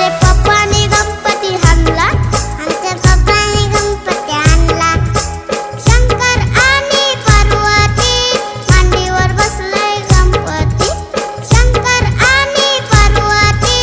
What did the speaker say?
se